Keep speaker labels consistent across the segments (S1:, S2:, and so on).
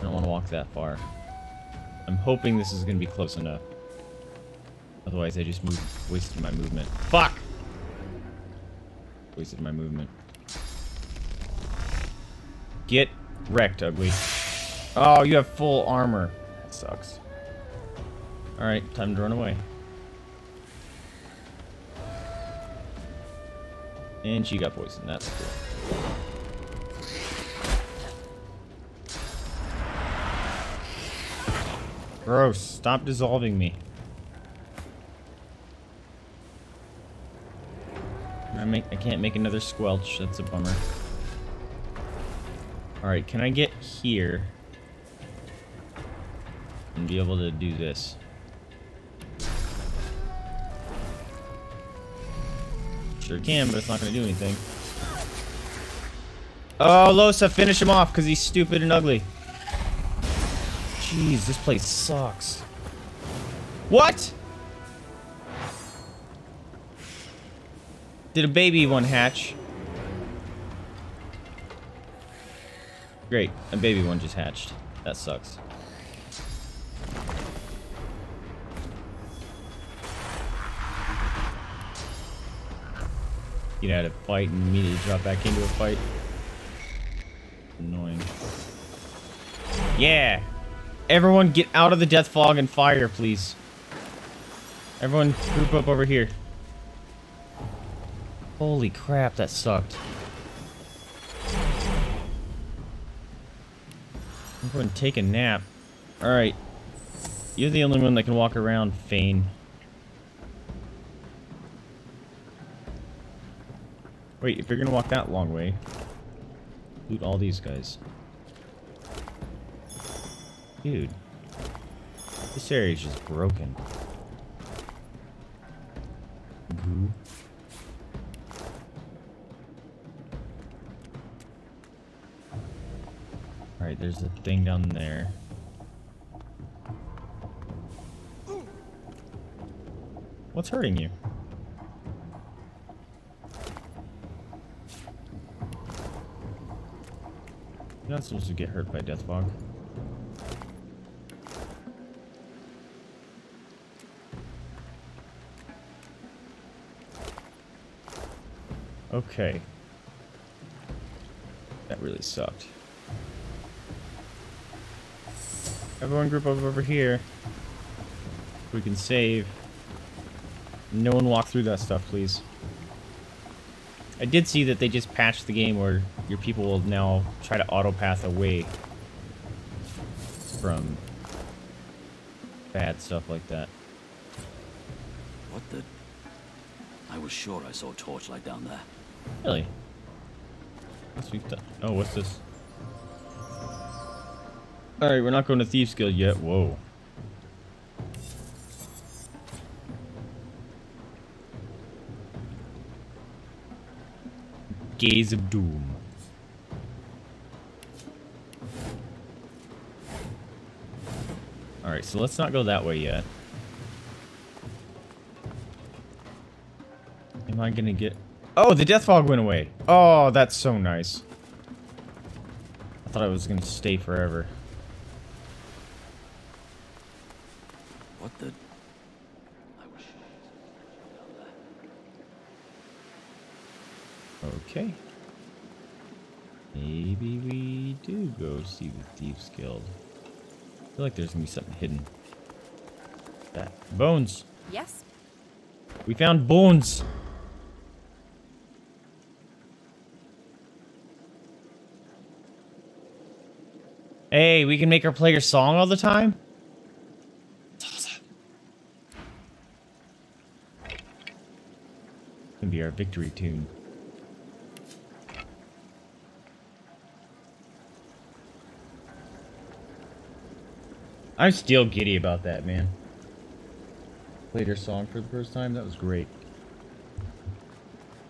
S1: I don't want to walk that far. I'm hoping this is going to be close enough. Otherwise, I just moved, wasted my movement. Fuck! Wasted my movement. Get wrecked, ugly. Oh, you have full armor. That sucks. Alright, time to run away. And she got poisoned. That's cool. Gross. Stop dissolving me. I make I can't make another squelch. That's a bummer. Alright, can I get here? And be able to do this. Sure can, but it's not gonna do anything. Oh, Lohse, finish him off because he's stupid and ugly. Jeez, this place sucks. What? Did a baby one hatch? Great, a baby one just hatched. That sucks. Get out of fight and immediately drop back into a fight. Annoying. Yeah! Everyone get out of the death fog and fire, please. Everyone group up over here. Holy crap, that sucked. Everyone take a nap. Alright. You're the only one that can walk around, Fane. Wait, if you're gonna walk that long way, loot all these guys. Dude. This area is just broken. Mm-hmm. Goo. Alright, there's a thing down there. What's hurting you? You're not supposed to get hurt by death Okay. That really sucked. Everyone group up over here. We can save. No one walk through that stuff, please. I did see that they just patched the game where your people will now try to autopath away from bad stuff like that.
S2: What the? I was sure I saw a torchlight down there.
S1: Really? What's we've done? Oh, what's this? Alright, we're not going to Thieves Guild yet. Whoa. Gaze of Doom. Alright, so let's not go that way yet. Am I gonna get... Oh, the death fog went away. Oh, that's so nice. I thought I was gonna stay forever.
S2: What the? I was.
S1: Okay. Maybe we do go see the Thieves Guild. I feel like there's gonna be something hidden. That bones.
S3: Yes.
S1: We found bones. Hey, we can make our player song all the time? Can be our victory tune. I'm still giddy about that, man. Played her song for the first time. That was great.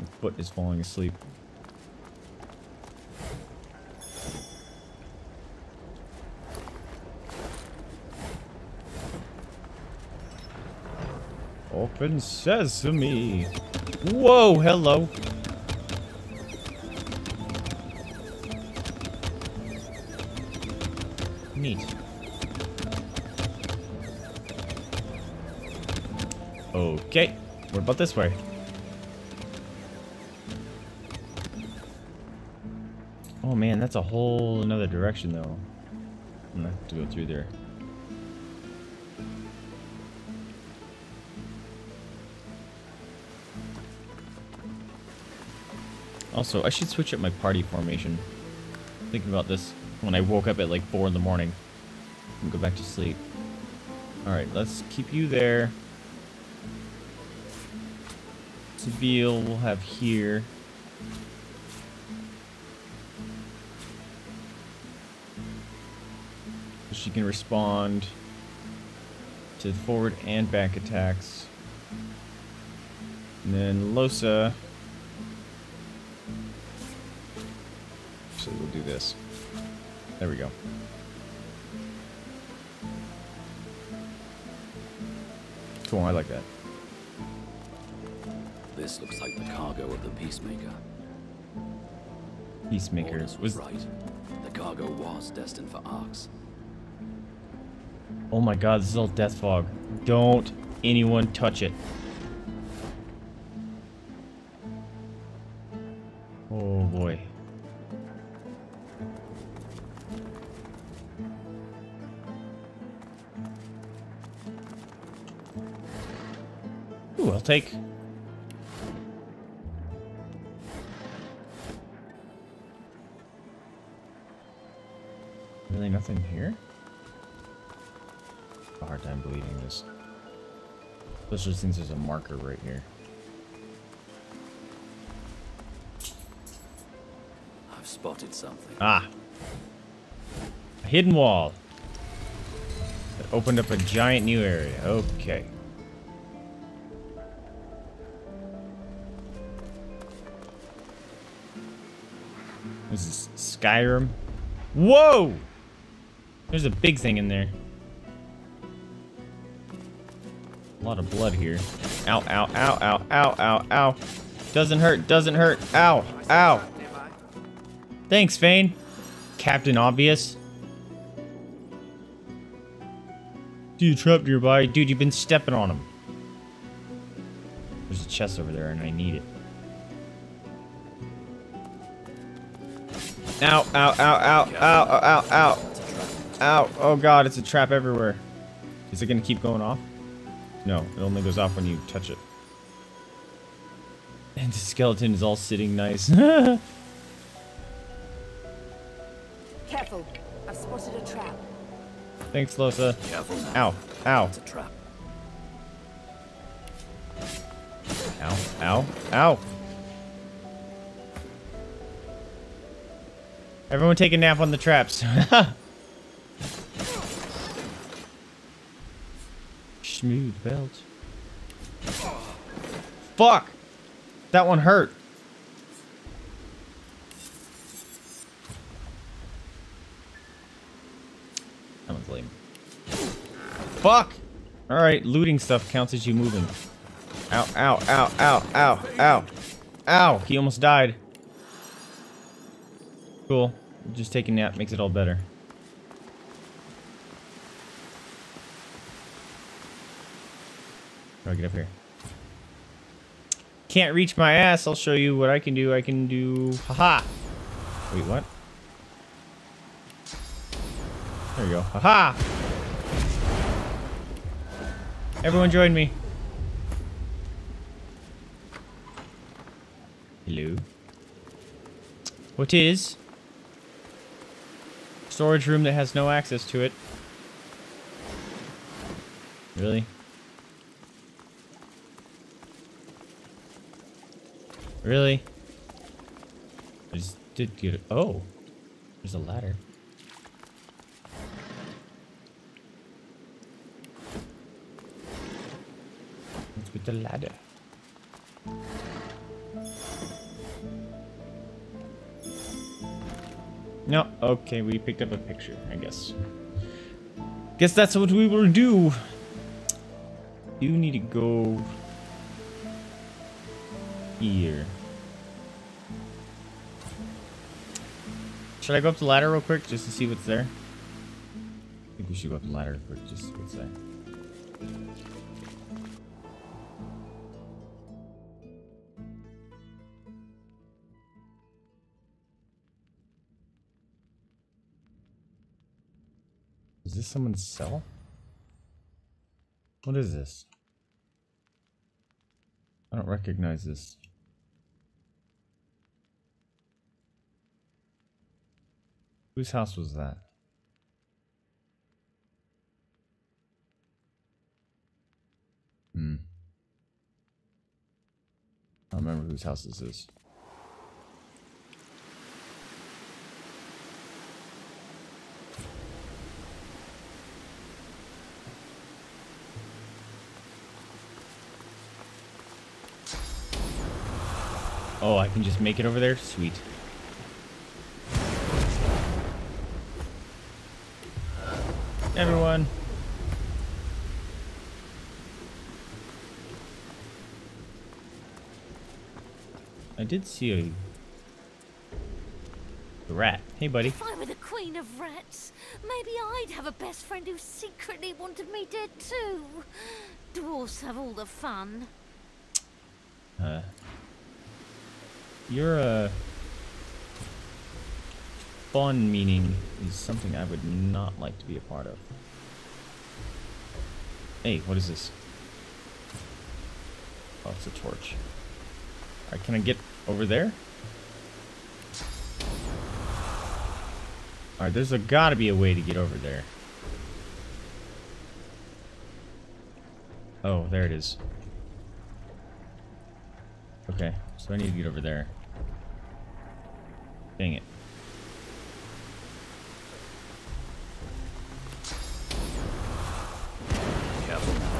S1: My foot is falling asleep. Open sesame. Whoa, hello. Neat. Okay, what about this way? Oh man, that's a whole another direction though. I'm gonna have to go through there. Also, I should switch up my party formation. Thinking about this when I woke up at like 4 in the morning. And go back to sleep. Alright, let's keep you there. Sebille we'll have here. She can respond to forward and back attacks. And then Lohse do this. There we go. Cool, I like that.
S2: This looks like the cargo of the Peacemaker.
S1: Peacemaker
S2: Orders
S1: was.
S2: right. The cargo was destined for Arx.
S1: Oh my god, this is all death fog. Don't anyone touch it. Oh boy. Take. Really nothing here? a hard time believing this. Especially since there's a marker right here.
S2: I've spotted something.
S1: Ah. A hidden wall. That opened up a giant new area. Okay. Skyrim. Whoa! There's a big thing in there. A lot of blood here. Ow, ow, ow, ow, ow, ow, ow. Doesn't hurt, doesn't hurt. Ow, ow. Thanks, Fane. Captain Obvious. Dude, trapped nearby. Dude, you've been stepping on him. There's a chest over there, and I need it. Ow, ow, ow, ow, ow, ow, ow, ow. Oh god, it's a trap everywhere. Is it gonna keep going off? No, it only goes off when you touch it. And the skeleton is all sitting nice.
S3: Careful. I've spotted a trap.
S1: Thanks, Lohse.
S2: Careful now.
S1: Ow, ow,
S2: It's a trap.
S1: ow, ow, ow. Everyone take a nap on the traps. Smooth belt. Fuck! That one hurt. That one's lame. Fuck! Alright, looting stuff counts as you moving. Ow, ow, ow, ow, ow, ow. Ow! He almost died. Cool. Just taking a nap makes it all better. Do I get up here? Can't reach my ass. I'll show you what I can do. I can do... Haha! Wait, what? There you go. Haha! Everyone join me. Hello. What is? Storage room that has no access to it. Really? Really? I just did get it. Oh. There's a ladder. Let's get the ladder. No, okay, we picked up a picture, I guess. Guess that's what we will do. You need to go here. Should I go up the ladder real quick just to see what's there? I think we should go up the ladder quick, just to say. Is this someone's cell? What is this? I don't recognize this. Whose house was that? Hmm. I don't remember whose house this is. Oh, I can just make it over there? Sweet. Everyone. I did see a, a rat. Hey, buddy.
S4: If I were the queen of rats, maybe I'd have a best friend who secretly wanted me dead too. Dwarfs have all the fun.
S1: Uh, your uh, fun meaning is something I would not like to be a part of. Hey, what is this? Oh, it's a torch. Alright, can I get over there? Alright, there's a gotta be a way to get over there. Oh, there it is. Okay, so I need to get over there. Dang it.
S2: Careful now.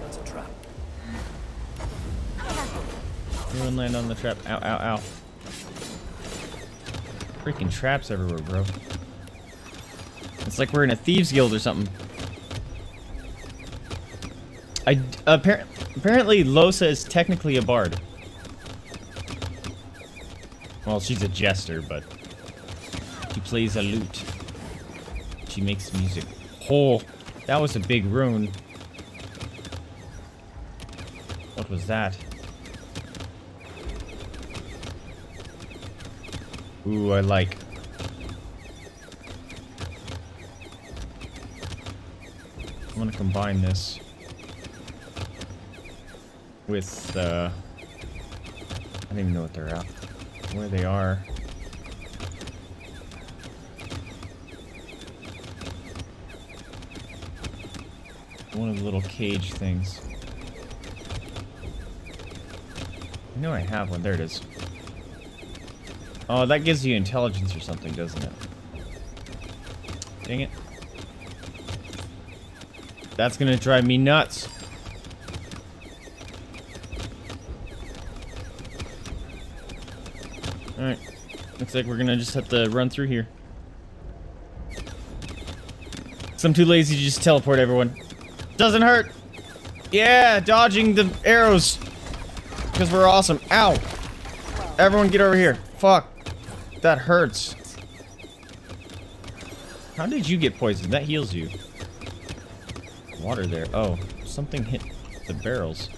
S2: That's a trap.
S1: Everyone land on the trap. Ow, ow, ow. Freaking traps everywhere, bro. It's like we're in a thieves guild or something. I apparently apparently Lohse is technically a bard. Well, she's a jester, but she plays a lute. She makes music. Oh, that was a big rune. What was that? Ooh, I like. I'm gonna combine this with, uh, I don't even know what they're at, where they are. One of the little cage things. I know I have one. There it is. Oh, that gives you intelligence or something, doesn't it? Dang it. That's gonna drive me nuts. Alright. Looks like we're gonna just have to run through here. So I'm too lazy to just teleport everyone. Doesn't hurt! Yeah, dodging the arrows! Because we're awesome. Ow! Everyone get over here. Fuck. That hurts. How did you get poisoned? That heals you. Water there. Oh, something hit the barrels.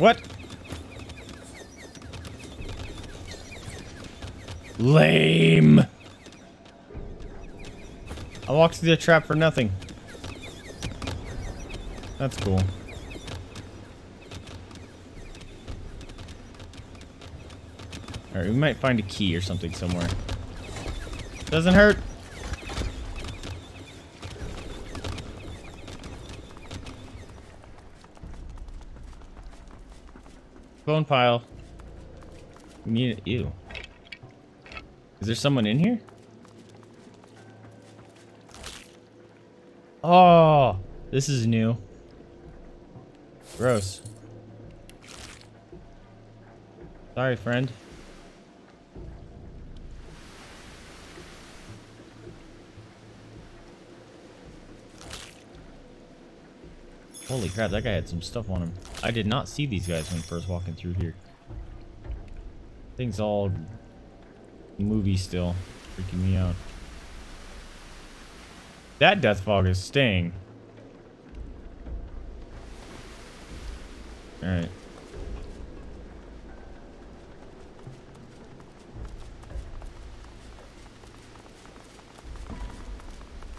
S1: What? Lame. I walked through the trap for nothing. That's cool. Alright, we might find a key or something somewhere. Doesn't hurt. Bone pile. We need. Ew. Is there someone in here? Oh, this is new. Gross. Sorry, friend. Holy crap, that guy had some stuff on him. I did not see these guys when first walking through here. Thing's all movie still. Freaking me out. That death fog is staying. Alright.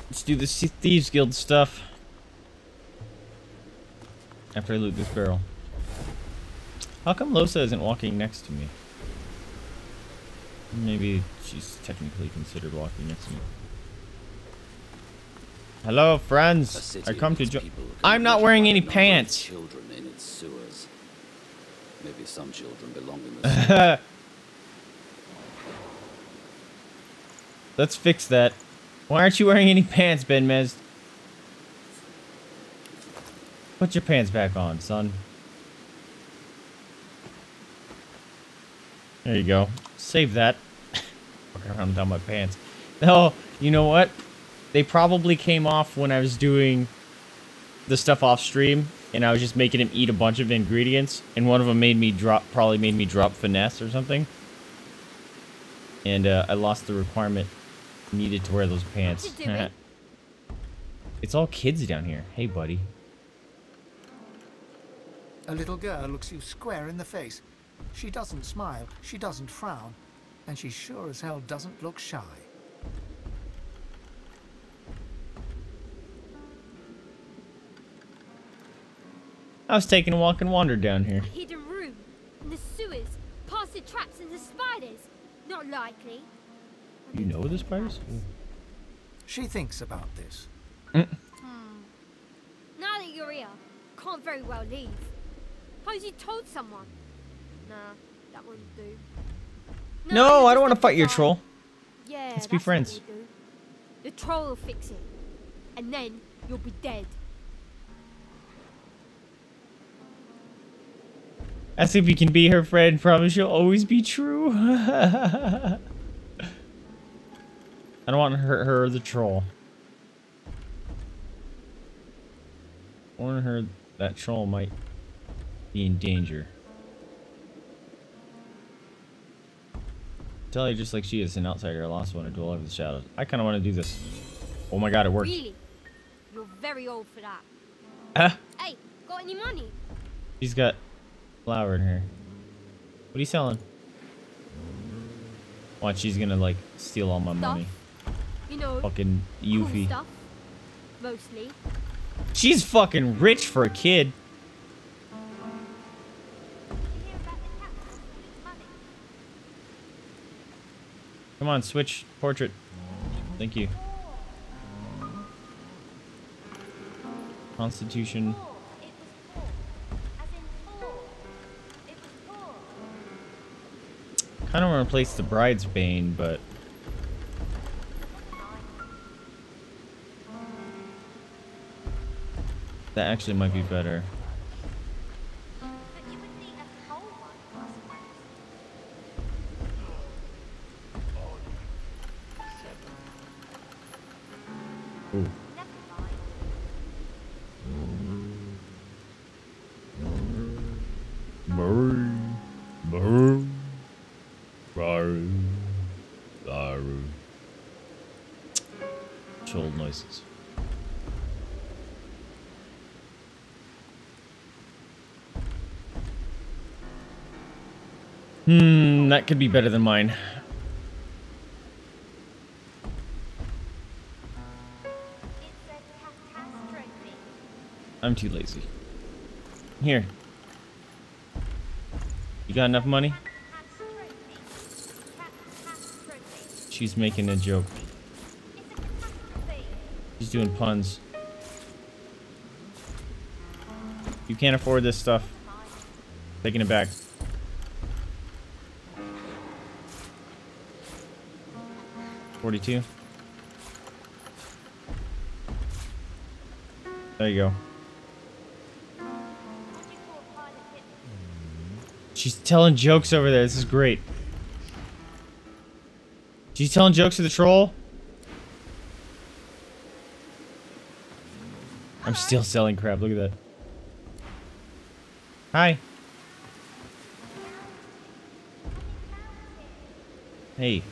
S1: Let's do the Thieves Guild stuff. After I loot this barrel. How come Lohse isn't walking next to me? Maybe she's technically considered walking next to me. Hello, friends. I come to
S2: its
S1: jo-
S2: people can
S1: I'm not wearing any
S2: the number of
S1: pants.
S2: Children in its sewers. Maybe some children belong in the.
S1: Let's fix that. Why aren't you wearing any pants, Ben Mez? Put your pants back on, son. There you go. Save that. I'm down my pants. No, you know what? They probably came off when I was doing the stuff off stream, and I was just making him eat a bunch of ingredients, and one of them made me drop, probably made me drop finesse or something. And uh, I lost the requirement needed to wear those pants. it's all kids down here. Hey, buddy.
S5: A little girl looks you square in the face. She doesn't smile, she doesn't frown, and she sure as hell doesn't look shy.
S1: I was taking a walk and wandered down here.
S6: hidden room in the sewers, past the traps and the spiders. Not likely.
S1: You know the spiders?
S5: She thinks about this. Mm. Hmm.
S6: Now that you're here, can't very well leave. Suppose you told someone. Nah, that wouldn't do.
S1: No,
S6: you
S1: I don't want to fight your troll.
S6: Yeah,
S1: Let's be friends.
S6: The troll will fix it, and then you'll be dead.
S1: Ask if you can be her friend. Promise you'll always be true. I don't want to hurt her or the troll. Warn her that troll might be in danger. Tell her just like she is an outsider, a lost one, a dweller of the shadows. I kind of want to do this. Oh my god, it worked.
S6: Really? You're very old for that.
S1: Ah,
S6: Hey, got any money?
S1: she's got flour in her. What are you selling? Watch, she's gonna like steal all my money.
S6: You know,
S1: Fucking
S6: cool stuff. Mostly.
S1: She's fucking rich for a kid. Come on, switch portrait. Thank you. Constitution. Kind of want to replace the bride's bane, but that actually might be better. Burr. Troll noises. Hmm, that could be better than mine. I'm too lazy. Here. You got enough money? She's making a joke. She's doing puns. You can't afford this stuff. Taking it back. Forty-two. There you go. She's telling jokes over there. This is great. She's telling jokes to the troll. I'm still selling crap. Look at that. Hi. Hey,